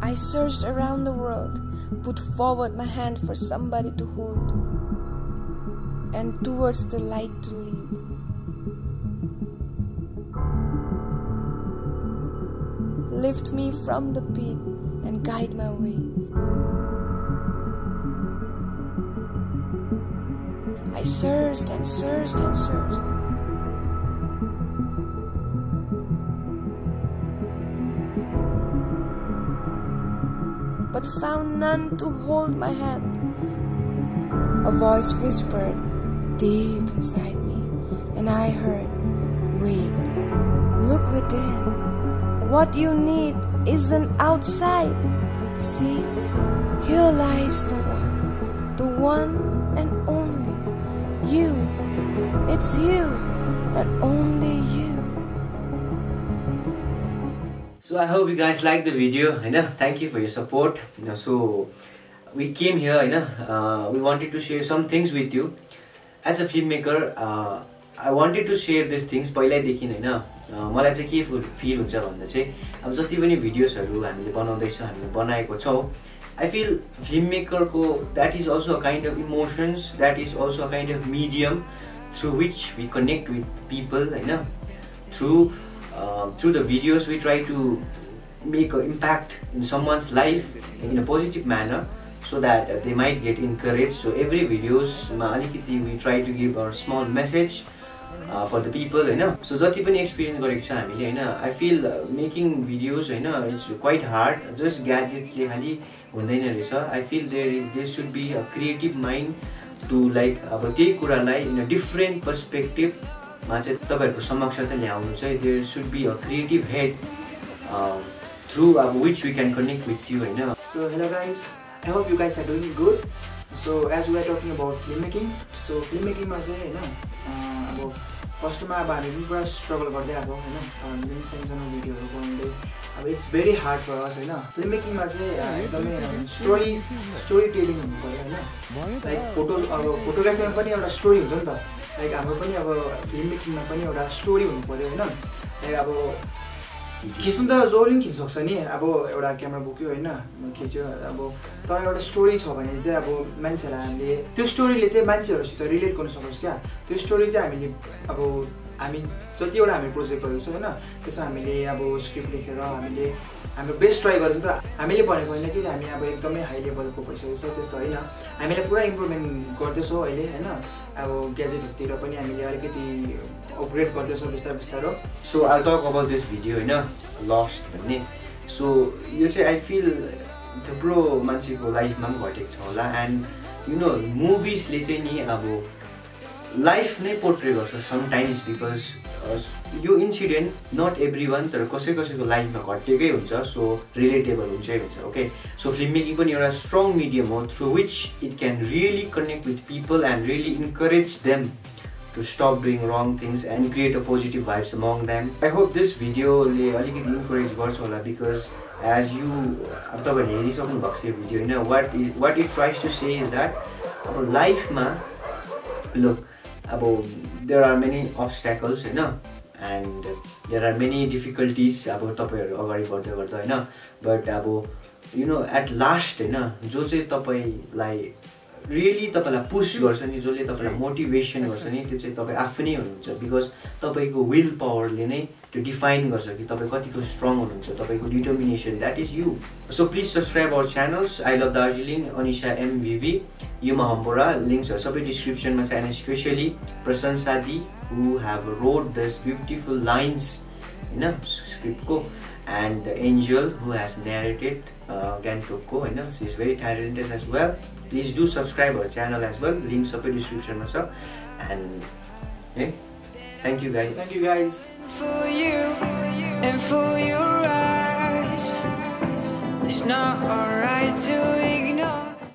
I searched around the world, put forward my hand for somebody to hold, and towards the light to lead. Lift me from the pit and guide my way. I searched and searched and searched. But found none to hold my hand. A voice whispered deep inside me, and I heard, Wait, look within. What you need isn't outside. See, here lies the one, the one and only you. It's you and only you. So I hope you guys like the video. You know, thank you for your support. You know, so we came here. You know, uh, we wanted to share some things with you. As a filmmaker, uh, I wanted to share these things पहिल्यैदेखि होइन मलाई चाहिँ के feel हुन्छ भन्दा चाहिँ अब जति पनि भिडियोजहरू हामीले बनाउँदैछौँ हामीले बनाएको छौँ I feel filmmaker ko that is also a kind of emotions that is also a kind of medium through which we connect with people you know. Through uh, through the videos we try to make an impact in someone's life in a positive manner so that uh, they might get encouraged. So every videos we try to give our small message for the people होइन so जति पनि experience गरेको छ हामीले होइन. I feel making videos होइन it's quite hard just ग्याजेट्सले खालि हुँदैन रहेछ. I feel there there should be a creative mind to like अब त्यही कुरालाई इन अ डिफ्रेन्ट पर्सपेक्टिभमा चाहिँ तपाईँहरूको समक्ष त ल्याउनु चाहिँ there should be a creative head through अब which we can connect with you होइन so hello guys I hope you guys are doing good so as we are talking about film making so film मेकिङमा चाहिँ होइन अब फर्स्टमा अब हामी पनि पुरा स्ट्रगल गर्दै आएको होइन? हामी सानो भिडियोहरू बनाउँदै। अब it's very hard for us होइन? फिल्म मेकिङमा चाहिँ एकदमै स्टोरी स्टोरी टेलिङ हुनु पऱ्यो होइन? लाइक फोटो अब फोटोग्राफीमा पनि एउटा स्टोरी हुन्छ नि त। लाइक हाम्रो पनि अब फिल्म मेकिङमा पनि एउटा स्टोरी हुनु पऱ्यो होइन? लाइक अब खिच्नु त पनि खिच्न सक्छ नि। अब एउटा क्यामेरा बोक्यो होइन खिच्यो। अब तर एउटा स्टोरी छ भने चाहिँ अब मान्छेहरूलाई हामीले त्यो स्टोरीले चाहिँ मान्छेहरूसित रिलेट गर्न सकोस् क्या। त्यो स्टोरी चाहिँ हामीले अब हामी जतिवटा हामी प्रोजेक्ट गरेको छौँ होइन त्यसमा हामीले अब स्क्रिप्ट लेखेर हामीले हाम्रो बेस्ट ट्राई गरेको त। हामीले भनेको होइन कि हामी अब एकदमै हाई लेभलको भइसकेको छ त्यस्तो होइन। हामीले पुरा इम्प्रुभमेन्ट गर्दैछौँ अहिले होइन। अब ग्याजेटहरूतिर पनि हामीले अलिकति अपग्रेड गर्दैछौँ बिस्तारो बिस्तारो। So I talk about this video होइन? लस्ट भन्ने। सो यो चाहिँ आई फिल थुप्रो मान्छेको लाइफमा पनि घटेको छ होला। एन्ड यु नो मुभिजले चाहिँ नि अब लाइफ नै पोर्ट्रे गर्छ समटाइम्स बिकज यो इन्सिडेन्ट नट एभ्री वान तर कसै कसैको लाइफमा घटेकै हुन्छ सो रिलेटेबल हुन्छै हुन्छ ओके सो फिल्म मेकिङ पनि एउटा स्ट्रङ मिडियम हो through which it can really connect with people and really encourage them to stop doing wrong things and create a positive vibes among them I hope this भिडियोले अलिकति encourage गर्छ होला because as you अब तपाईँहरूले हेरिसक्नु भएको छ यो video होइन? What is what it tries to say is that अब लाइफमा लुक अब देयर आर मेनी अब्सट्याकल्स होइन? And there are many difficulties अब तपाईँहरू अगाडि बढ्दै गर्दा होइन? बट अब यु नो एट लास्ट होइन जो चाहिँ तपाईँलाई रियली तपाईँलाई पुस गर्छ नि जसले तपाईँलाई मोटिभेसन गर्छ नि त्यो चाहिँ तपाईँ आफै नै हुनुहुन्छ बिकज तपाईँको विल पावरले नै त्यो डिफाइन गर्छ कि तपाईँ कतिको स्ट्रङ हुनुहुन्छ तपाईँको determination that is you so please subscribe our channels I love Darjeeling Anisa एमभिभी युमा हम्बोरा लिङ्क्सहरू सबै डिस्क्रिप्सनमा छ and specially Prashansa the who have wrote this beautiful lines होइन स्क्रिप्टको and Angel who has narrated गान्तोकको होइन she is very talented as well please do subscribe our channel as well link सबै डिस्क्रिप्सनमा छ. एन्ड है Thank you guys. Thank you guys. For you and for your eyes, it's not alright to.